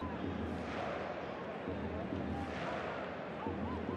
Come on.